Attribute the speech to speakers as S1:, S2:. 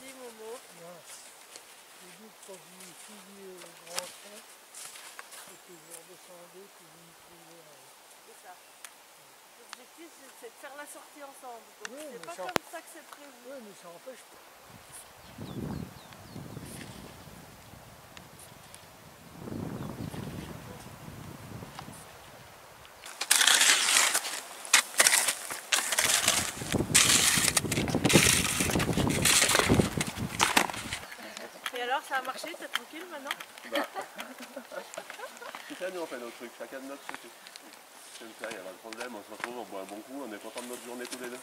S1: dit Momo.
S2: Non. J'ai dit que quand vous suiviez le grand train, et que vous redescendez, que vous me trouvez haut.
S1: C'est ça. L'objectif, c'est de faire la sortie ensemble. Donc
S2: Oui,
S1: c'est pas
S2: ça-
S1: comme ça que c'est prévu.
S2: Oui, mais ça empêche pas.
S1: Et alors, ça a marché T'es tranquille maintenant
S3: C'est ça, nous on fait nos trucs, chacun de notre côté. Comme ça, il n'y a pas de problème, on se retrouve, on boit un bon coup, on est content de notre journée tous les deux.